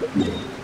Yeah.